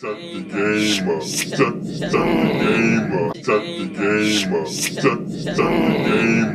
Set the game up. Set, set the game up. Set the game up. Set, set the game up.